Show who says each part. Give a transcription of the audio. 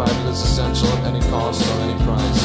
Speaker 1: provided as essential at any cost or any price.